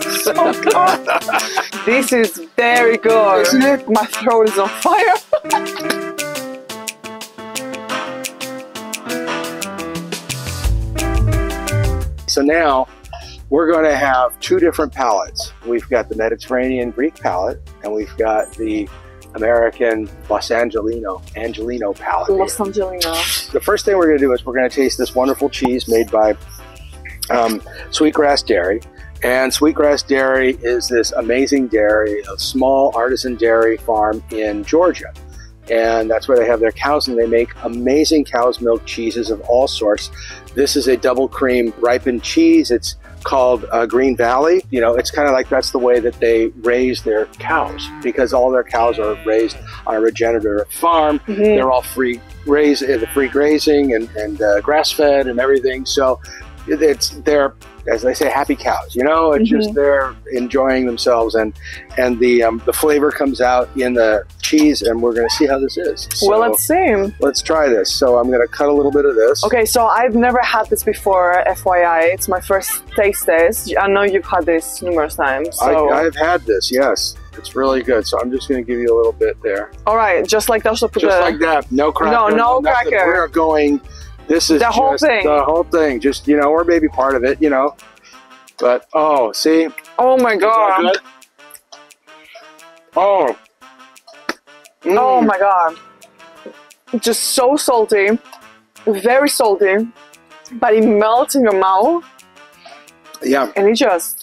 so good. this is very good. Isn't it? My throat is on fire. So now we're going to have two different palettes. We've got the Mediterranean Greek palette, and we've got the American Los Angelino Angelino palette. Los Angelino. The first thing we're going to do is we're going to taste this wonderful cheese made by um, Sweet Grass Dairy. And Sweet Grass Dairy is this amazing dairy, a small artisan dairy farm in Georgia. And that's where they have their cows, and they make amazing cow's milk cheeses of all sorts. This is a double cream ripened cheese. It's called uh, Green Valley. You know, it's kind of like that's the way that they raise their cows because all their cows are raised on a regenerative farm. Mhm. They're all free raise, uh, free grazing and, and uh, grass fed and everything. So it's they're as they say happy cows. You know, it's just they're enjoying themselves and and the um, the flavor comes out in the cheese and we're going to see how this is. So well, let's see. let's try this. So I'm going to cut a little bit of this. Okay, so I've never had this before, FYI. It's my first taste test. I know you've had this numerous times. So, I, I've had this. Yes, it's really good. So I'm just going to give you a little bit there. all right, just like that. So put Just the like that. No cracker. No, no cracker. We're going. This is The whole thing. The whole thing. Just you know, or maybe part of it. You know. But oh, see, Oh my god! Oh. Mm. Oh my god! Just so salty, very salty, but it melts in your mouth, Yeah, and it just.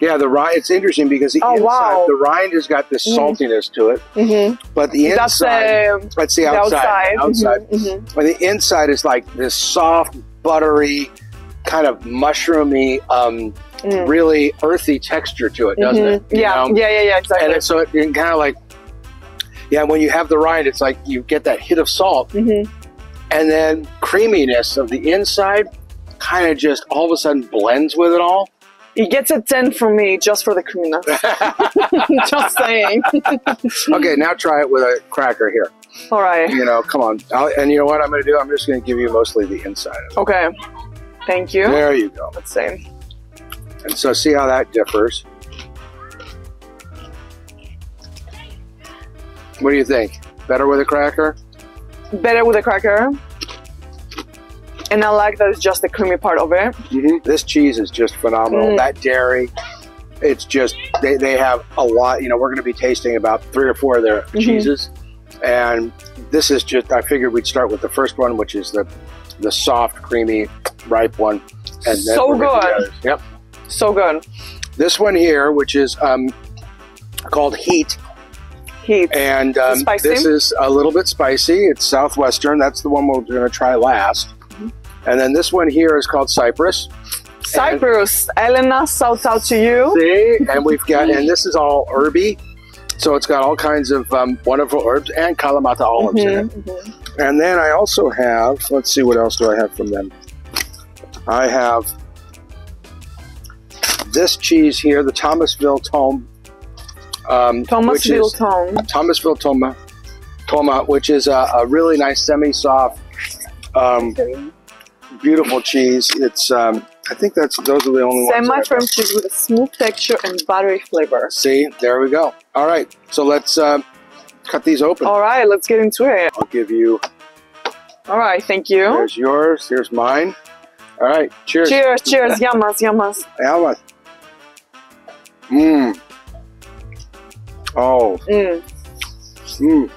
Yeah. The rind. It's interesting because the Oh, inside, wow. the rind has got this Mm. saltiness to it, Mhm. but the That's inside. the, that's the outside. outside. the outside. Mhm, mhm. And the inside is like this soft, buttery, kind of mushroomy, um, Mm. really earthy texture to it, doesn't Mhm. it? You Yeah, know? yeah, yeah, yeah, exactly. And it's so it kind of like, yeah, when you have the rind, it's like you get that hit of salt, and then creaminess of the inside kind of just all of a sudden blends with it all. It gets a 10 from me just for the creaminess. just saying. okay, now try it with a cracker here. All right. You know, come on. I'll, and you know what I'm going to do? I'm just going to give you mostly the inside of it. Okay. Thank you. There you go. Let's see. And so see how that differs. What do you think? Better with a cracker? Better with a cracker. And I like that it's just the creamy part of it. Mm-hmm. This cheese is just phenomenal. Mm. That dairy, it's just, they, they have a lot. You know, we're going to be tasting about three or four of their Mhm. cheeses. And this is just, I figured we'd start with the first one, which is the, the soft, creamy, ripe one. And then So we're gonna do the good. Yep. So good. This one here, which is um, called Heat, Heat. and um, this is a little bit spicy. It's southwestern. That's the one we're going to try last. Mm-hmm. And then this one here is called Cypress. Cyprus. Elena, shout out to you. See, and we've got, and this is all herby. So it's got all kinds of um, wonderful herbs and Kalamata olives in it. Mhm, mhm. And then I also have, let's see, what else do I have from them? I have this cheese here, the Thomasville Tomme. Um, Thomas which is- Wilton. Thomasville Toma, Toma, which is a, a really nice semi-soft, um, beautiful cheese. It's um, I think that's those are the only ones. that Semi-firm cheese with a smooth texture and buttery flavor. See, there we go. All right, so let's um, cut these open. All right, let's get into it. I'll give you. All right, thank you. Here's yours. Here's mine. All right. Cheers. Cheers, cheers. Yamas, yamas. Yamas. Mmm. Oh. Mm. Mmm.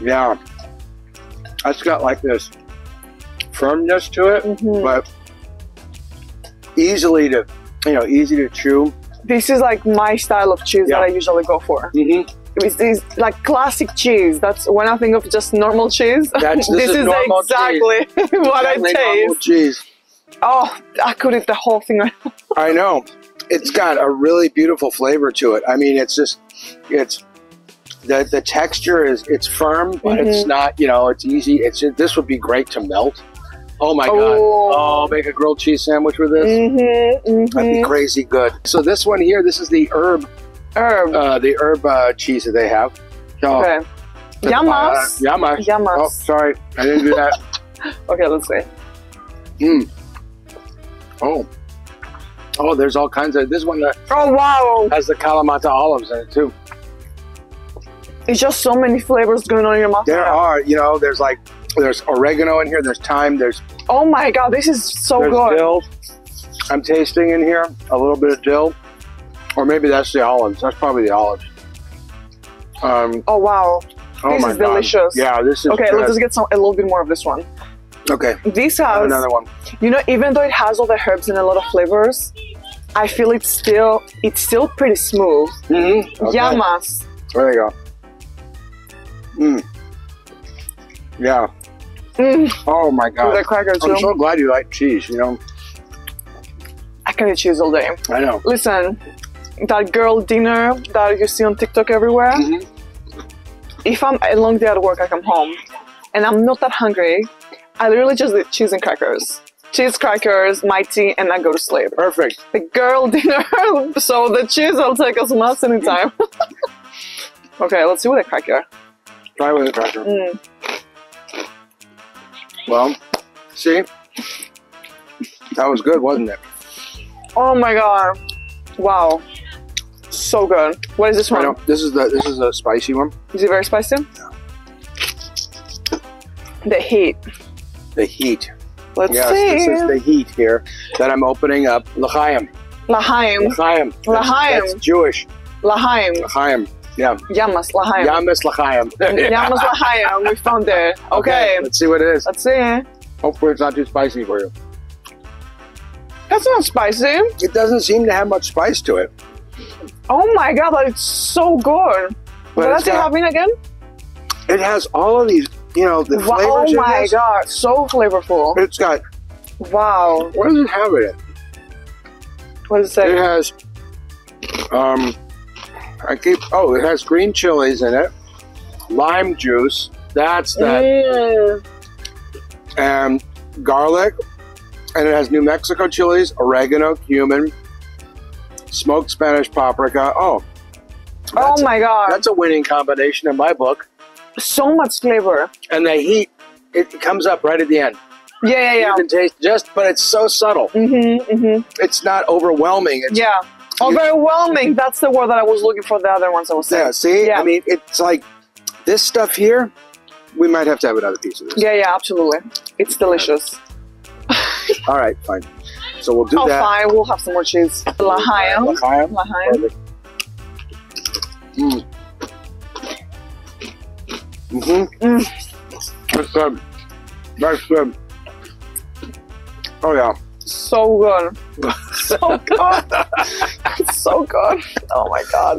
Yeah. It's got like this firmness to it. mhm. but easily to you know easy to chew This is like my style of cheese Yeah. that I usually go for. mm-hmm. It's, it's like classic cheese. That's when I think of just normal cheese. That's- this is is, normal exactly what I taste. cheese Oh, I could eat the whole thing. i know it's got a really beautiful flavor to it i mean it's just it's the the texture is it's firm but Mm-hmm. it's not you know it's easy it's this would be great to melt oh my god Oh. oh make a grilled cheese sandwich with this Mm-hmm, that'd be mm-hmm. crazy good so this one here this is the herb Herb. uh the herb uh, cheese that they have oh, okay. uh, Yamas. yamas oh sorry i didn't do that Okay, let's see. Mm. Oh, Oh, there's all kinds of. This one that Oh wow! has the Kalamata olives in it too. It's just so many flavors going on in your mouth. There are, you know, there's like there's oregano in here. There's thyme. There's Oh my god, this is so there's good. dill. I'm tasting in here a little bit of dill, or maybe that's the olives. That's probably the olives. Um. Oh wow. Oh This my is God. delicious. Yeah, this is Okay, good. let's just get some a little bit more of this one. Okay, This has another one. you know, even though it has all the herbs and a lot of flavors, I feel it's still it's still pretty smooth. Mm-hmm. Okay. Yamas. There you go. Mm. Yeah. Mm, Oh my God. a cracker too. I'm so glad you like cheese. You know, I can eat cheese all day. I know. Listen, that girl dinner that you see on TikTok everywhere. Mhm. If I'm a long day at work, I come home and I'm not that hungry. I literally just eat cheese and crackers. Cheese, crackers, my tea, and I go to sleep. Perfect. The girl dinner, so the cheese I'll take as much anytime. okay, let's see with a cracker. Try with a cracker. Mm. Well, see, that was good, wasn't it? Oh my god! Wow, so good. What is this one? This is the this is a spicy one. Is it very spicy? Yeah. The heat. The heat. Let's yes, see. this is the heat here that I'm opening up. L'chaim. Lahaim. L'chaim. That's, L'chaim. that's Jewish. Lahaim. L'chaim. Yeah. Yamas. Lahaim. Yamis l'chaim. Yamas Lahaim. We found it. Okay. Let's see what it is. Let's see. Hopefully, it's not too spicy for you. That's not spicy. It doesn't seem to have much spice to it. Oh my god, but it's so good. But What does it in again? It has all of these, you know, the Wow, flavors. oh in my this. god, so flavorful. It's got. Wow. What does it have in it? What does it It has. Um, I keep. Oh, it has green chilies in it, lime juice. That's that, and garlic, and it has New Mexico chilies, oregano, cumin, smoked Spanish paprika. Oh, Oh my god, that's a winning combination in my book. so much flavor. And the heat, it comes up right at the end. Yeah, yeah, yeah. You can taste just, but it's so subtle. Mm-hmm, mm-hmm. It's not overwhelming. It's, Yeah. Overwhelming. That's the word that I was looking for. The other ones I was saying. Yeah, see? Yeah. I mean, it's like this stuff here, we might have to have another piece of this. Yeah, yeah, absolutely. It's delicious. All right, fine. So we'll do Oh, that. Oh, fine. We'll have some more cheese. L'chaim. L'chaim. Perfect. Mm. Mm-hmm. Mm. That's good. That's good. Oh, yeah. So good. So good. Oh, so good. Oh my god.